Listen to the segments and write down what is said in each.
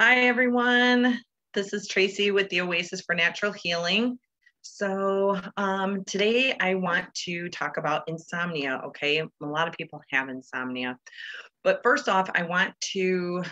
Hi, everyone. This is Tracy with the Oasis for Natural Healing. So um, today I want to talk about insomnia, okay? A lot of people have insomnia. But first off, I want to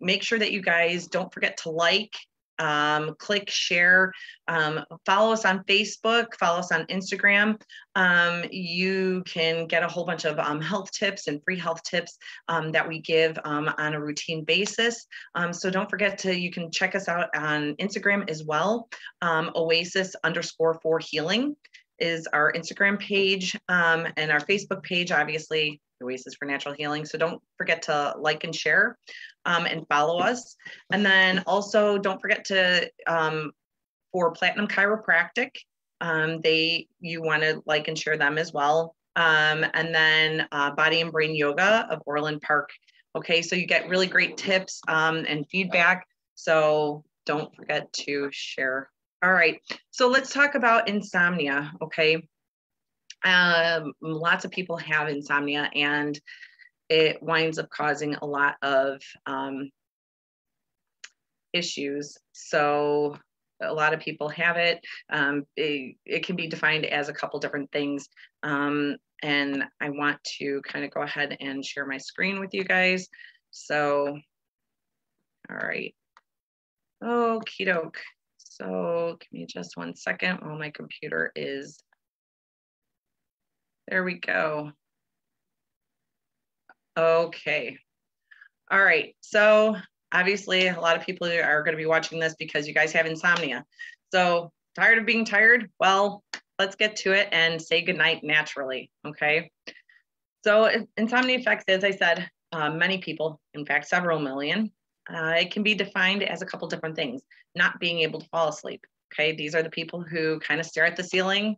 make sure that you guys don't forget to like um, click share. Um, follow us on facebook follow us on instagram. Um, you can get a whole bunch of um, health tips and free health tips um, that we give um, on a routine basis. So don't forget to you can check us out on instagram as well. Oasis underscore for healing is our instagram page and our facebook page obviously Oasis for Natural Healing. So don't forget to like and share um, and follow us. And then also don't forget to, um, for Platinum Chiropractic, um, they you want to like and share them as well. Um, and then uh, Body and Brain Yoga of Orland Park. Okay, so you get really great tips um, and feedback. So don't forget to share. All right, so let's talk about insomnia. Okay, um, lots of people have insomnia and it winds up causing a lot of um, issues. So a lot of people have it. Um, it. it. can be defined as a couple different things. Um, and I want to kind of go ahead and share my screen with you guys. So, all right. Okie doke. So give me just one second while my computer is there we go. Okay. All right. So obviously a lot of people are going to be watching this because you guys have insomnia. So tired of being tired? Well, let's get to it and say goodnight naturally. Okay. So insomnia affects, as I said, uh, many people, in fact, several million. Uh, it can be defined as a couple different things, not being able to fall asleep. Okay. These are the people who kind of stare at the ceiling,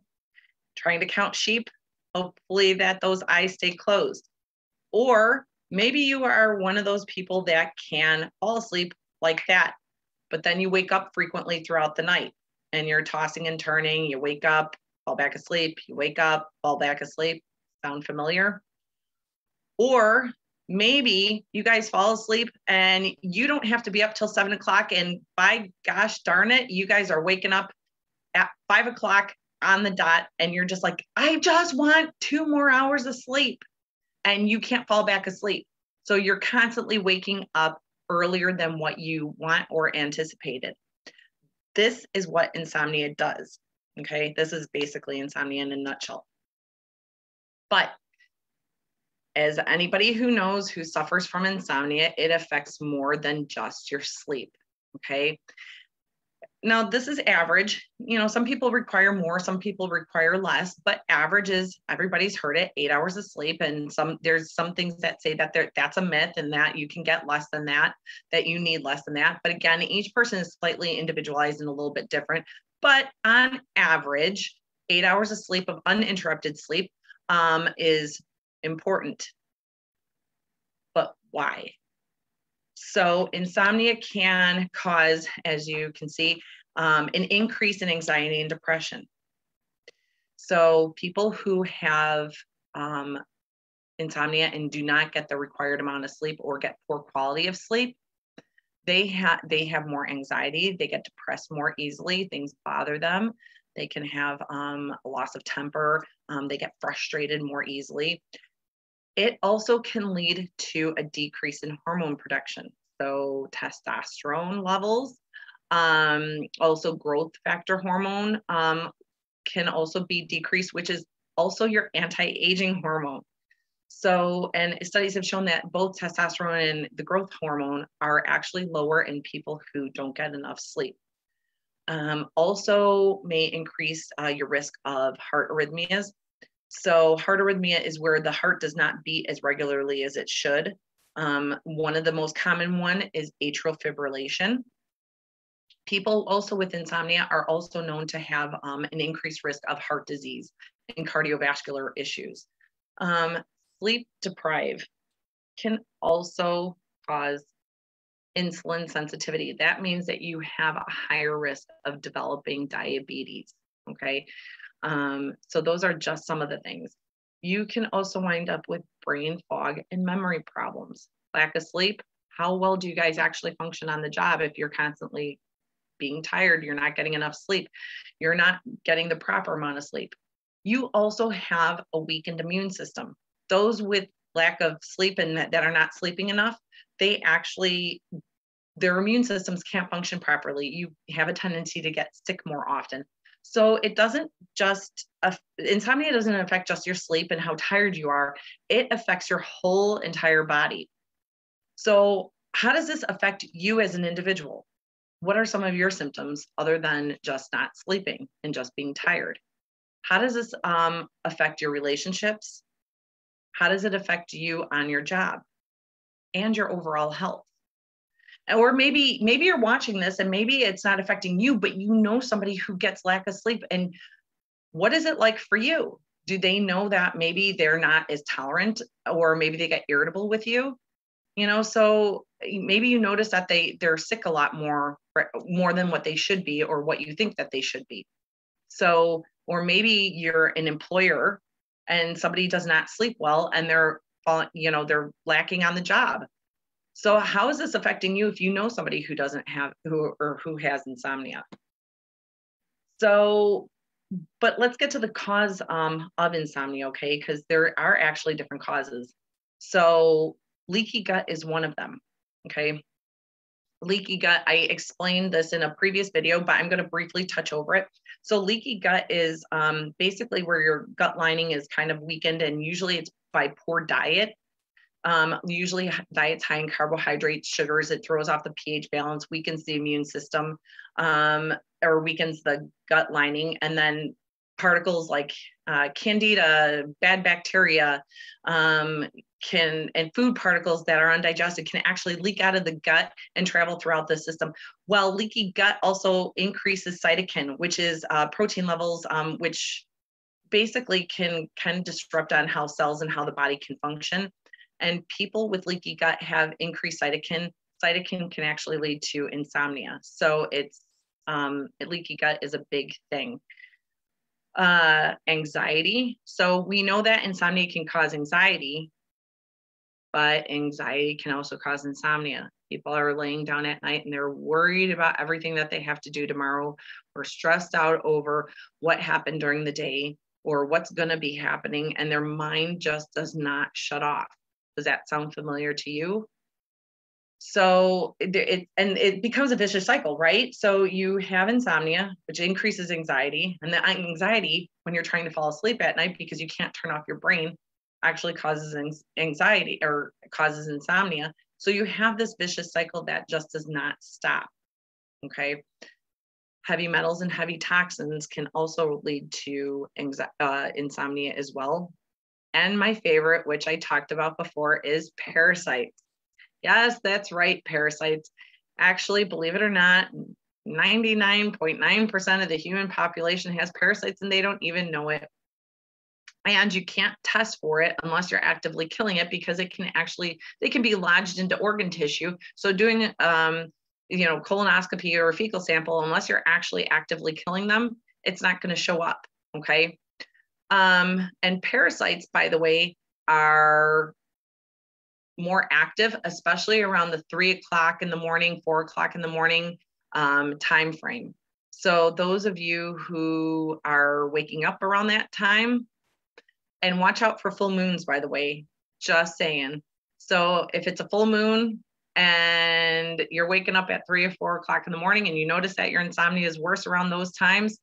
trying to count sheep, hopefully that those eyes stay closed. Or maybe you are one of those people that can fall asleep like that, but then you wake up frequently throughout the night and you're tossing and turning. You wake up, fall back asleep, you wake up, fall back asleep. Sound familiar? Or maybe you guys fall asleep and you don't have to be up till seven o'clock. And by gosh darn it, you guys are waking up at five o'clock on the dot and you're just like, I just want two more hours of sleep. And you can't fall back asleep. So you're constantly waking up earlier than what you want or anticipated. This is what insomnia does. Okay. This is basically insomnia in a nutshell. But as anybody who knows who suffers from insomnia, it affects more than just your sleep. Okay now this is average. You know some people require more some people require less but average is everybody's heard it eight hours of sleep and some there's some things that say that there that's a myth and that you can get less than that that you need less than that. But again each person is slightly individualized and a little bit different. But on average eight hours of sleep of uninterrupted sleep um, is important. But why so insomnia can cause, as you can see, um, an increase in anxiety and depression. So people who have um, insomnia and do not get the required amount of sleep or get poor quality of sleep, they have they have more anxiety. They get depressed more easily. Things bother them. They can have um, a loss of temper. Um, they get frustrated more easily. It also can lead to a decrease in hormone production. So testosterone levels, um, also growth factor hormone um, can also be decreased, which is also your anti-aging hormone. So, and studies have shown that both testosterone and the growth hormone are actually lower in people who don't get enough sleep. Um, also may increase uh, your risk of heart arrhythmias. So heart arrhythmia is where the heart does not beat as regularly as it should. Um, one of the most common one is atrial fibrillation. People also with insomnia are also known to have um, an increased risk of heart disease and cardiovascular issues. Um, sleep deprived can also cause insulin sensitivity. That means that you have a higher risk of developing diabetes. Okay. Um, so those are just some of the things. You can also wind up with brain fog and memory problems. Lack of sleep, How well do you guys actually function on the job if you're constantly being tired, you're not getting enough sleep, you're not getting the proper amount of sleep? You also have a weakened immune system. Those with lack of sleep and that, that are not sleeping enough, they actually their immune systems can't function properly. You have a tendency to get sick more often. So it doesn't just, uh, insomnia doesn't affect just your sleep and how tired you are, it affects your whole entire body. So, how does this affect you as an individual? What are some of your symptoms other than just not sleeping and just being tired? How does this um, affect your relationships? How does it affect you on your job and your overall health? Or maybe maybe you're watching this and maybe it's not affecting you but you know somebody who gets lack of sleep and what is it like for you? Do they know that maybe they're not as tolerant or maybe they get irritable with you? You know so maybe you notice that they they're sick a lot more more than what they should be or what you think that they should be. So or maybe you're an employer and somebody does not sleep well and they're uh, you know they're lacking on the job so how is this affecting you if you know somebody who doesn't have who or who has insomnia? So, but let's get to the cause um, of insomnia, okay? Because there are actually different causes. So leaky gut is one of them, okay? Leaky gut, I explained this in a previous video, but I'm going to briefly touch over it. So leaky gut is um, basically where your gut lining is kind of weakened, and usually it's by poor diet um, usually diets high in carbohydrates, sugars, it throws off the pH balance, weakens the immune system, um, or weakens the gut lining. And then particles like uh, candida, bad bacteria, um, can and food particles that are undigested can actually leak out of the gut and travel throughout the system. While leaky gut also increases cytokine, which is uh, protein levels, um, which basically can can disrupt on how cells and how the body can function. And people with leaky gut have increased cytokine. Cytokine can actually lead to insomnia. So it's um, leaky gut is a big thing. Uh, anxiety. So we know that insomnia can cause anxiety, but anxiety can also cause insomnia. People are laying down at night and they're worried about everything that they have to do tomorrow or stressed out over what happened during the day or what's going to be happening, and their mind just does not shut off. Does that sound familiar to you? So it, and it becomes a vicious cycle, right? So you have insomnia, which increases anxiety, and the anxiety when you're trying to fall asleep at night because you can't turn off your brain actually causes anxiety or causes insomnia. So you have this vicious cycle that just does not stop. Okay. Heavy metals and heavy toxins can also lead to uh, insomnia as well. And my favorite, which I talked about before, is parasites. Yes, that's right, parasites. Actually, believe it or not, 99.9% of the human population has parasites and they don't even know it. And you can't test for it unless you're actively killing it because it can actually, they can be lodged into organ tissue. So doing, um, you know, colonoscopy or a fecal sample, unless you're actually actively killing them, it's not going to show up. Okay. Um, and parasites, by the way, are more active, especially around the three o'clock in the morning, four o'clock in the morning um, time frame. So those of you who are waking up around that time, and watch out for full moons, by the way, just saying. So if it's a full moon and you're waking up at three or four o'clock in the morning and you notice that your insomnia is worse around those times,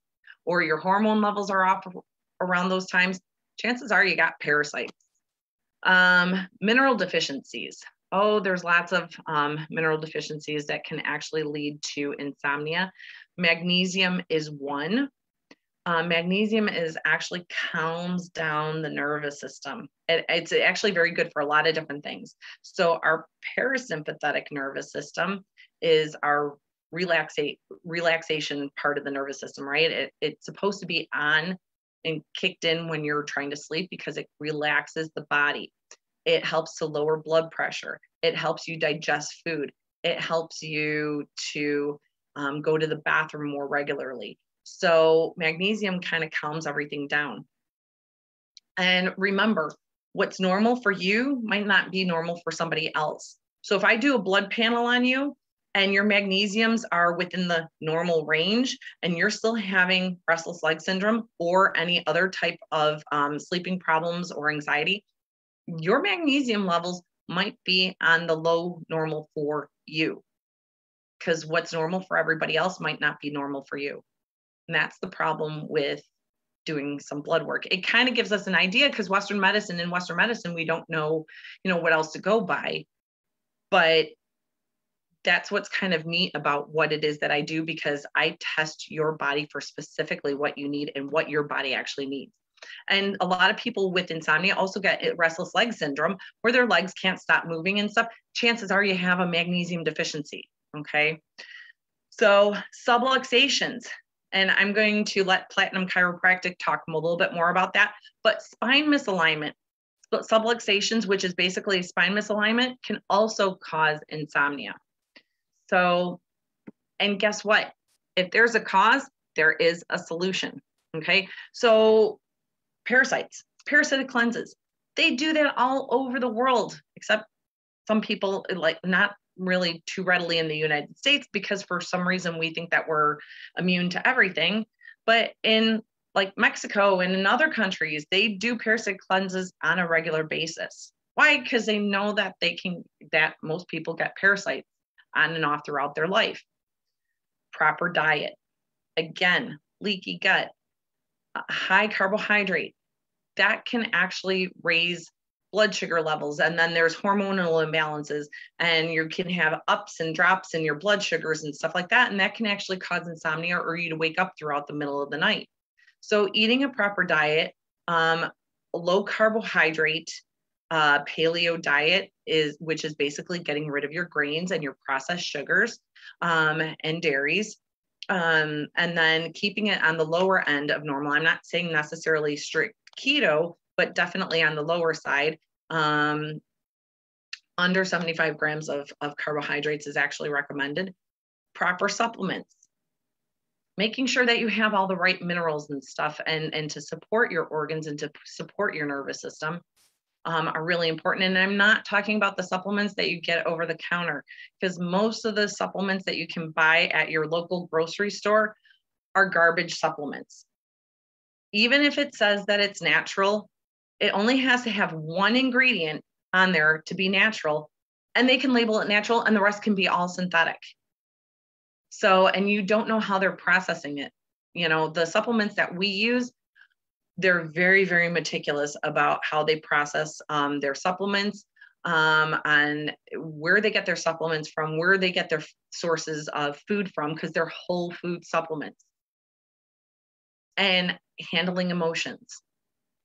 or your hormone levels are off around those times, chances are you got parasites. Um, mineral deficiencies. Oh, there's lots of um, mineral deficiencies that can actually lead to insomnia. Magnesium is one. Uh, magnesium is actually calms down the nervous system. It, it's actually very good for a lot of different things. So our parasympathetic nervous system is our relaxa- relaxation part of the nervous system, right? It, it's supposed to be on and kicked in when you're trying to sleep because it relaxes the body. It helps to lower blood pressure. It helps you digest food. It helps you to um, go to the bathroom more regularly. So, magnesium kind of calms everything down. And remember, what's normal for you might not be normal for somebody else. So if I do a blood panel on you and your magnesiums are within the normal range and you're still having restless leg syndrome or any other type of um, sleeping problems or anxiety, your magnesium levels might be on the low normal for you because what's normal for everybody else might not be normal for you. And that's the problem with doing some blood work. It kind of gives us an idea because Western medicine, in Western medicine, we don't know, you know, what else to go by. But that's what's kind of neat about what it is that I do because I test your body for specifically what you need and what your body actually needs. And a lot of people with insomnia also get restless leg syndrome where their legs can't stop moving and stuff. Chances are you have a magnesium deficiency. Okay. So, subluxations, and I'm going to let Platinum Chiropractic talk a little bit more about that. But spine misalignment, subluxations, which is basically spine misalignment, can also cause insomnia. So, and guess what? If there's a cause, there is a solution. Okay. So, parasites, parasitic cleanses, they do that all over the world, except some people like not really too readily in the United States because for some reason we think that we're immune to everything. But in like Mexico and in other countries, they do parasitic cleanses on a regular basis. Why? Because they know that they can, that most people get parasites on and off throughout their life. Proper diet. Again, leaky gut, high carbohydrate, that can actually raise blood sugar levels and then there's hormonal imbalances and you can have ups and drops in your blood sugars and stuff like that and that can actually cause insomnia or you to wake up throughout the middle of the night so eating a proper diet um, low carbohydrate uh, paleo diet is which is basically getting rid of your grains and your processed sugars um, and dairies um, and then keeping it on the lower end of normal i'm not saying necessarily strict keto but definitely on the lower side. Um, under 75 grams of, of carbohydrates is actually recommended. Proper supplements, making sure that you have all the right minerals and stuff and, and to support your organs and to support your nervous system um, are really important. And I'm not talking about the supplements that you get over the counter because most of the supplements that you can buy at your local grocery store are garbage supplements. Even if it says that it's natural, it only has to have one ingredient on there to be natural, and they can label it natural, and the rest can be all synthetic. So, and you don't know how they're processing it. You know, the supplements that we use, they're very, very meticulous about how they process um, their supplements um, where they get their supplements from, where they get their sources of food from, because they're whole food supplements. And handling emotions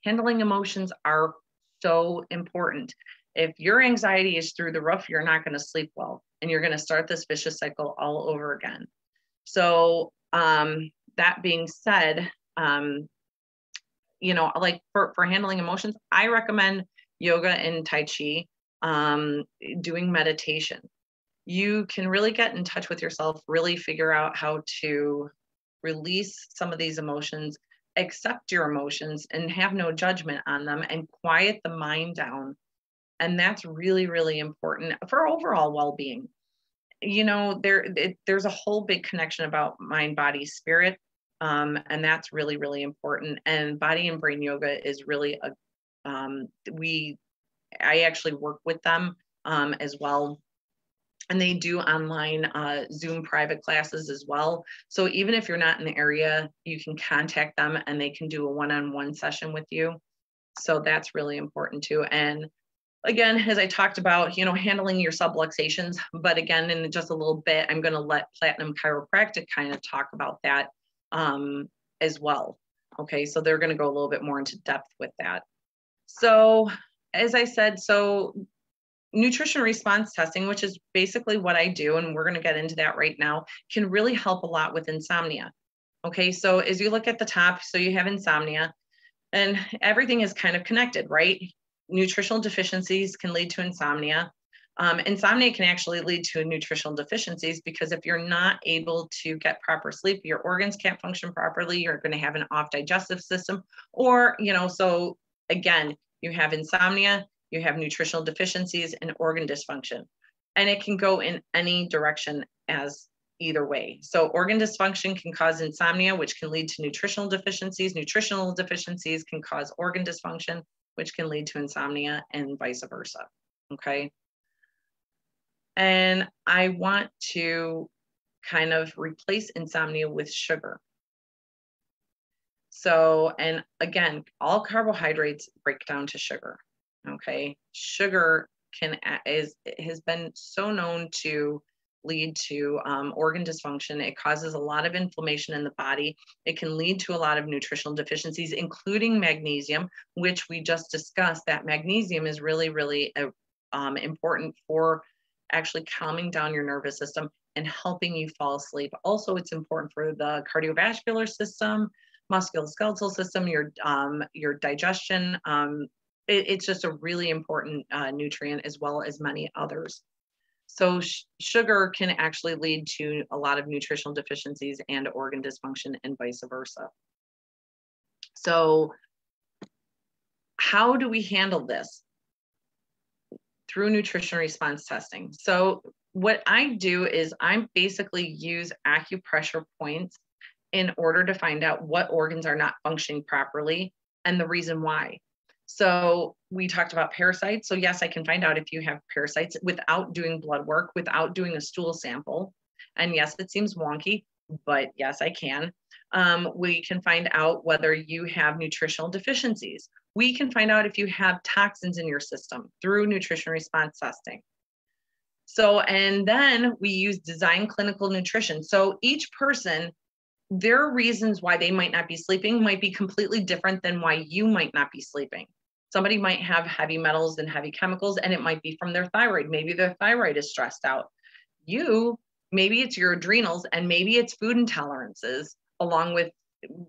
handling emotions are so important. If your anxiety is through the roof, you're not going to sleep well and you're going to start this vicious cycle all over again. So, um, that being said, um, you know, like for, for handling emotions, I recommend yoga and Tai Chi, um, doing meditation. You can really get in touch with yourself, really figure out how to release some of these emotions accept your emotions and have no judgment on them and quiet the mind down. And that's really, really important for overall well being. You know, there it, there's a whole big connection about mind, body, spirit. Um, and that's really, really important. And body and brain yoga is really a, um, we, I actually work with them um, as well and they do online uh, Zoom private classes as well. So even if you're not in the area, you can contact them and they can do a one-on-one session with you. So that's really important too. And again, as I talked about, you know, handling your subluxations, but again, in just a little bit, I'm going to let Platinum Chiropractic kind of talk about that um, as well. Okay, so they're going to go a little bit more into depth with that. So as I said, so nutrition response testing, which is basically what I do, and we're going to get into that right now, can really help a lot with insomnia. Okay, so as you look at the top, so you have insomnia, and everything is kind of connected, right? Nutritional deficiencies can lead to insomnia. Um, insomnia can actually lead to nutritional deficiencies because if you're not able to get proper sleep, your organs can't function properly. You're going to have an off digestive system, or, you know, so again, you have insomnia, you have nutritional deficiencies and organ dysfunction. and it can go in any direction as either way. So organ dysfunction can cause insomnia, which can lead to nutritional deficiencies. Nutritional deficiencies can cause organ dysfunction, which can lead to insomnia and vice versa. Okay. And I want to kind of replace insomnia with sugar. So, and again, all carbohydrates break down to sugar. Okay. Sugar can, is, has been so known to lead to um, organ dysfunction. It causes a lot of inflammation in the body. It can lead to a lot of nutritional deficiencies, including magnesium, which we just discussed. That magnesium is really, really uh, um, important for actually calming down your nervous system and helping you fall asleep. Also, it's important for the cardiovascular system, musculoskeletal system, your um, your digestion. Um, it, it's just a really important uh, nutrient as well as many others. So sh- sugar can actually lead to a lot of nutritional deficiencies and organ dysfunction and vice versa. So how do we handle this? Through nutrition response testing. So what I do is I basically use acupressure points in order to find out what organs are not functioning properly and the reason why. So we talked about parasites. So yes, I can find out if you have parasites without doing blood work, without doing a stool sample. And yes, it seems wonky, but yes, I can. Um, we can find out whether you have nutritional deficiencies. We can find out if you have toxins in your system through nutrition response testing. So, and then we use design clinical nutrition. So each person, their reasons why they might not be sleeping might be completely different than why you might not be sleeping. Somebody might have heavy metals and heavy chemicals, and it might be from their thyroid. Maybe their thyroid is stressed out. You, maybe it's your adrenals, and maybe it's food intolerances, along with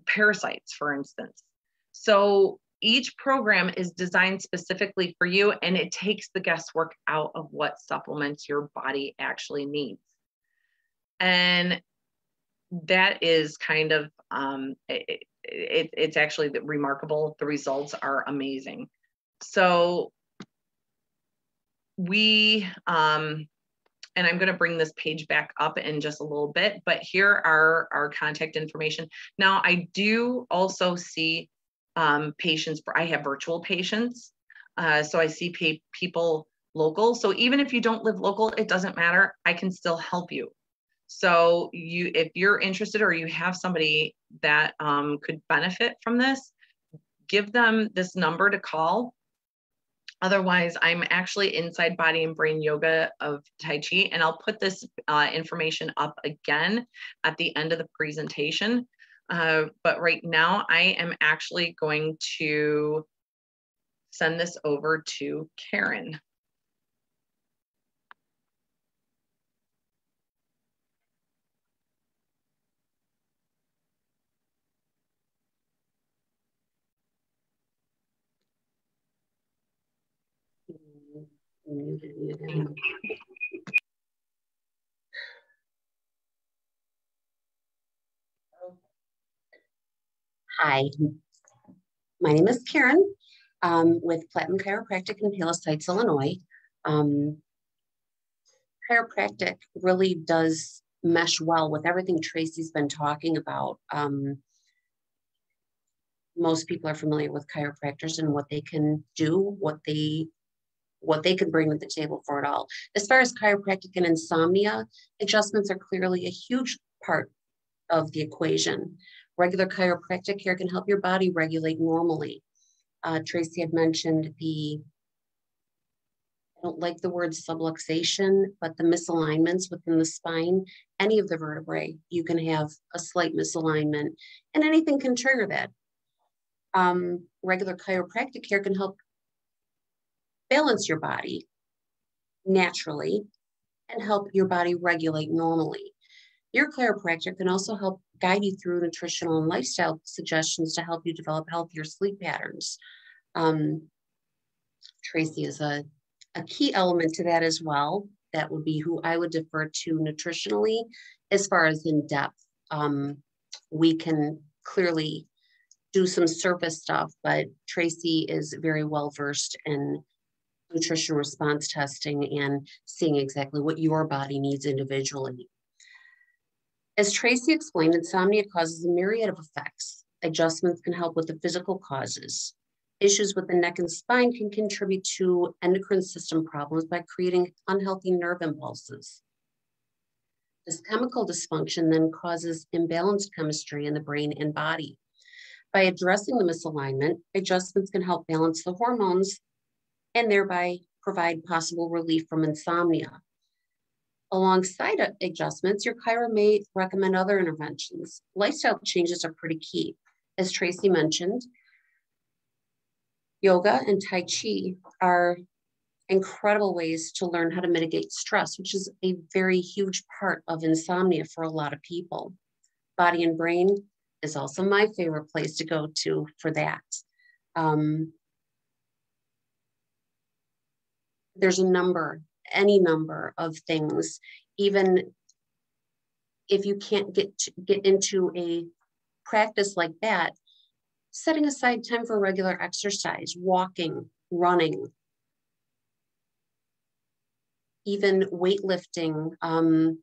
parasites, for instance. So each program is designed specifically for you, and it takes the guesswork out of what supplements your body actually needs. And that is kind of um, it, it, it's actually remarkable. The results are amazing. So we, um, and I'm going to bring this page back up in just a little bit, but here are our contact information. Now I do also see um, patients, I have virtual patients. Uh, so I see people local. So even if you don't live local, it doesn't matter. I can still help you. So you, if you're interested or you have somebody that um, could benefit from this, give them this number to call. Otherwise, I'm actually inside body and brain yoga of Tai Chi, and I'll put this uh, information up again at the end of the presentation. Uh, but right now, I am actually going to send this over to Karen. Hi, my name is Karen um, with Platinum Chiropractic in Heights, Illinois. Um, chiropractic really does mesh well with everything Tracy's been talking about. Um, most people are familiar with chiropractors and what they can do, what they what they can bring to the table for it all. As far as chiropractic and insomnia, adjustments are clearly a huge part of the equation. Regular chiropractic care can help your body regulate normally. Uh, Tracy had mentioned the, I don't like the word subluxation, but the misalignments within the spine, any of the vertebrae, you can have a slight misalignment and anything can trigger that. Um, regular chiropractic care can help balance your body naturally and help your body regulate normally. Your chiropractor can also help guide you through nutritional and lifestyle suggestions to help you develop healthier sleep patterns. Um, Tracy is a, a key element to that as well. That would be who I would defer to nutritionally as far as in depth. Um, we can clearly do some surface stuff, but Tracy is very well versed in nutrition response testing and seeing exactly what your body needs individually. As Tracy explained, insomnia causes a myriad of effects. Adjustments can help with the physical causes. Issues with the neck and spine can contribute to endocrine system problems by creating unhealthy nerve impulses. This chemical dysfunction then causes imbalanced chemistry in the brain and body. By addressing the misalignment, adjustments can help balance the hormones and thereby provide possible relief from insomnia. Alongside adjustments, your chiro may recommend other interventions. Lifestyle changes are pretty key. As Tracy mentioned, yoga and Tai Chi are incredible ways to learn how to mitigate stress, which is a very huge part of insomnia for a lot of people. Body and brain is also my favorite place to go to for that. Um, there's a number, any number of things, even if you can't get to, get into a practice like that, setting aside time for regular exercise, walking, running, even weightlifting, um,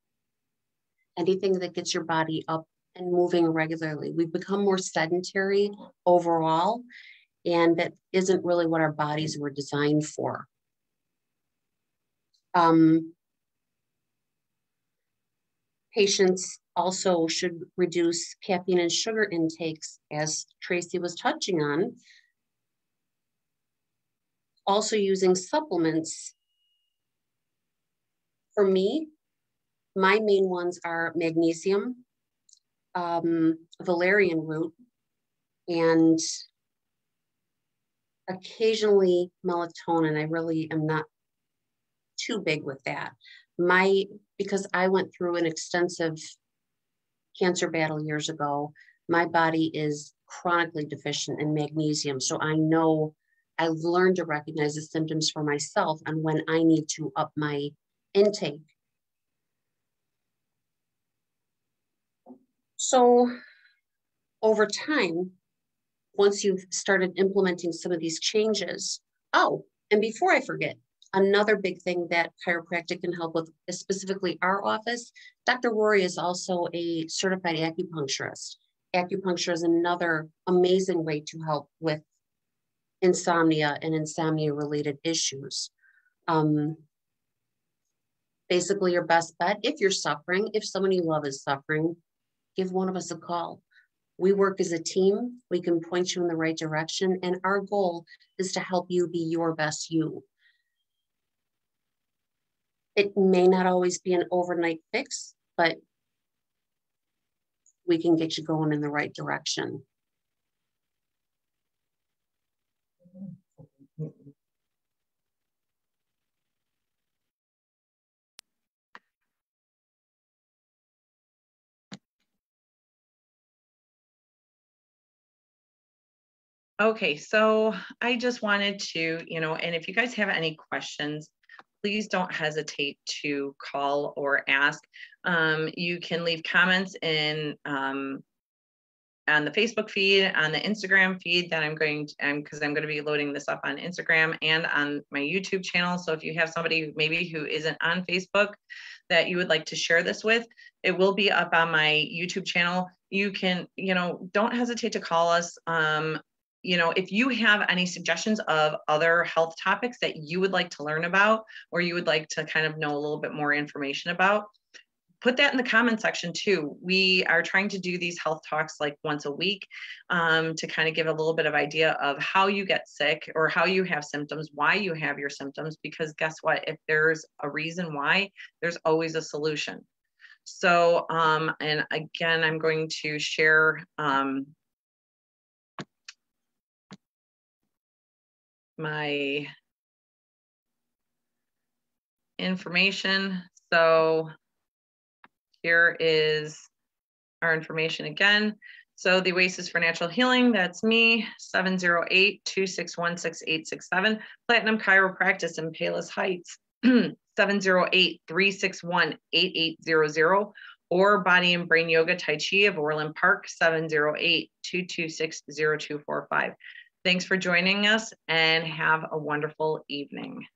anything that gets your body up and moving regularly. We've become more sedentary overall, and that isn't really what our bodies were designed for. Um, patients also should reduce caffeine and sugar intakes, as Tracy was touching on. Also using supplements. For me, my main ones are magnesium, um, valerian root, and occasionally melatonin. I really am not too big with that. My, because I went through an extensive cancer battle years ago, my body is chronically deficient in magnesium. So I know I've learned to recognize the symptoms for myself and when I need to up my intake. So over time, once you've started implementing some of these changes, oh, and before I forget, Another big thing that chiropractic can help with specifically our office. Dr. Rory is also a certified acupuncturist. Acupuncture is another amazing way to help with insomnia and insomnia related issues. Um, basically, your best bet if you're suffering, if someone you love is suffering, give one of us a call. We work as a team, we can point you in the right direction, and our goal is to help you be your best you. It may not always be an overnight fix, but we can get you going in the right direction. Okay, so I just wanted to, you know, and if you guys have any questions, please don't hesitate to call or ask. Um, you can leave comments in um, on the Facebook feed, on the Instagram feed that I'm going to, because I'm, I'm going to be loading this up on Instagram and on my YouTube channel. So if you have somebody maybe who isn't on Facebook that you would like to share this with, it will be up on my YouTube channel. You can, you know, don't hesitate to call us. Um, you know, if you have any suggestions of other health topics that you would like to learn about or you would like to kind of know a little bit more information about, put that in the comment section too. We are trying to do these health talks like once a week um, to kind of give a little bit of idea of how you get sick or how you have symptoms, why you have your symptoms, because guess what? If there's a reason why, there's always a solution. So, um, and again, I'm going to share um, my information. So here is our information again. So the Oasis for Natural Healing, that's me, 708-261-6867. Platinum Chiropractic in Palos Heights, 708-361-8800. Or Body and Brain Yoga Tai Chi of Orland Park, 708-226-0245. Thanks for joining us and have a wonderful evening.